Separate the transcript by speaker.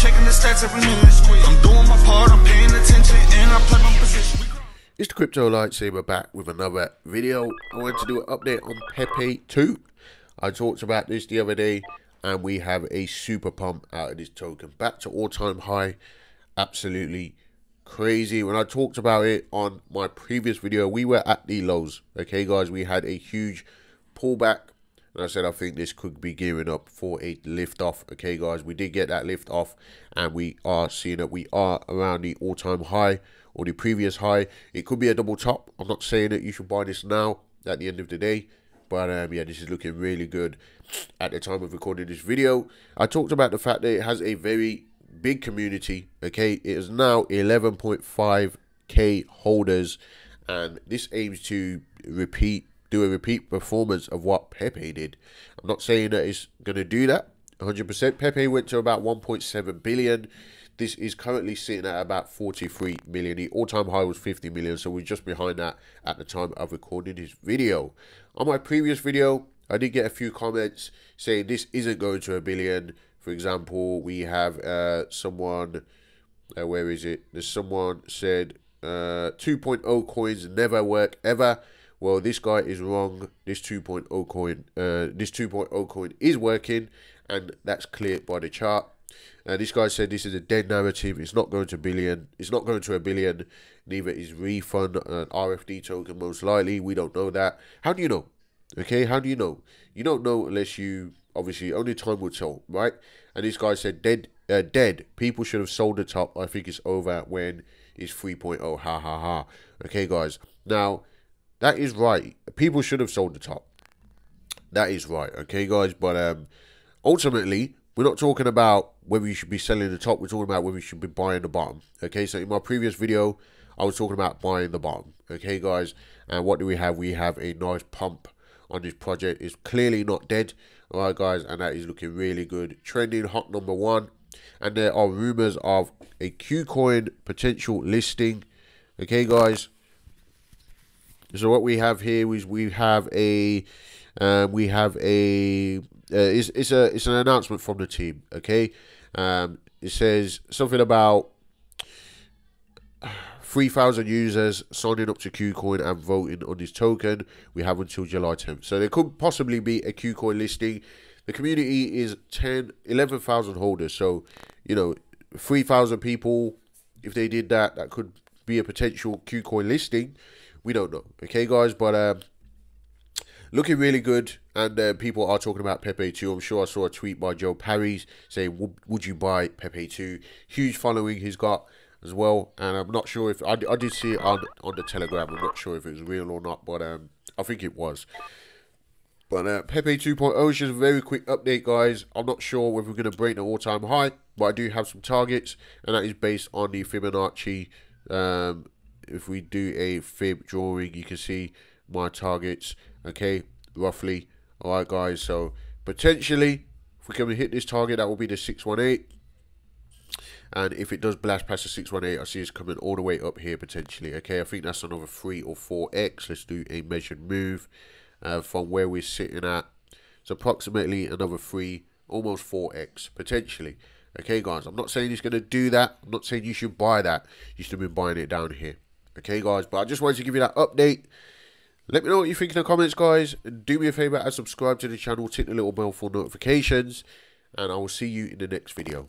Speaker 1: checking the stats every minute. I'm doing my part, I'm paying attention, and I play my position.
Speaker 2: It's the Crypto Lightsaber back with another video. I wanted to do an update on Pepe 2. I talked about this the other day, and we have a super pump out of this token. Back to all-time high. Absolutely crazy. When I talked about it on my previous video, we were at the lows. Okay, guys, we had a huge pullback. And I said I think this could be gearing up for a lift off. Okay, guys, we did get that lift off, and we are seeing that we are around the all-time high or the previous high. It could be a double top. I'm not saying that you should buy this now at the end of the day. But um, yeah, this is looking really good at the time of recording this video. I talked about the fact that it has a very big community. Okay, it is now 11.5k holders, and this aims to repeat, do a repeat performance of what Pepe did. I'm not saying that it's going to do that 100%. Pepe went to about 1.7 billion. This is currently sitting at about 43 million. The all-time high was 50 million, so we're just behind that at the time of recording this video. On my previous video, I did get a few comments saying this isn't going to a billion. For example, we have uh, someone, uh, where is it? There's someone said uh, 2.0 coins never work ever. Well, this guy is wrong. This 2.0 coin, uh, this 2.0 coin is working, and that's clear by the chart. Uh, this guy said this is a dead narrative. It's not going to billion. It's not going to a billion. Neither is refund an RFD token most likely. We don't know that. How do you know? Okay, how do you know? You don't know unless you obviously only time will tell, right? And this guy said dead, uh, dead. People should have sold the top. I think it's over when it's 3.0. Ha ha ha. Okay, guys. Now that is right. People should have sold the top. That is right. Okay, guys. But um, ultimately, we're not talking about whether you should be selling the top. We're talking about whether you should be buying the bottom. Okay, so in my previous video, I was talking about buying the bottom. Okay, guys. And what do we have? We have a nice pump on this project. It's clearly not dead. All right, guys, and that is looking really good. Trending hot number one. And there are rumors of a KuCoin potential listing. Okay, guys. So what we have here is we have a um, we have a uh, it's, it's a it's an announcement from the team. Okay, um, it says something about 3,000 users signing up to KuCoin and voting on this token. We have until July 10th. So there could possibly be a KuCoin listing. The community is 10, 11,000 holders. So, you know, 3,000 people, if they did that, that could be a potential KuCoin listing. We don't know. Okay, guys, but um, looking really good. And uh, people are talking about Pepe too. I'm sure I saw a tweet by Joe Parys saying, would you buy Pepe 2? Huge following he's got as well. And I'm not sure if I, I did see it on on the Telegram. I'm not sure if it was real or not, but um, I think it was. But uh, Pepe 2.0 is just a very quick update, guys. I'm not sure whether we're going to break the all-time high, but I do have some targets, and that is based on the Fibonacci. Um, if we do a fib drawing, you can see my targets, okay, roughly. All right, guys, so potentially, if we can hit this target, that will be the 618. And if it does blast past the 618, I see it's coming all the way up here potentially. Okay, I think that's another 3 or 4x. Let's do a measured move uh, from where we're sitting at. It's approximately another 3, almost 4x potentially. Okay, guys, I'm not saying he's going to do that. I'm not saying you should buy that. You should have been buying it down here. Okay, guys, but I just wanted to give you that update. Let me know what you think in the comments, guys. Do me a favor and subscribe to the channel. Tick the little bell for notifications. And I will see you in the next video.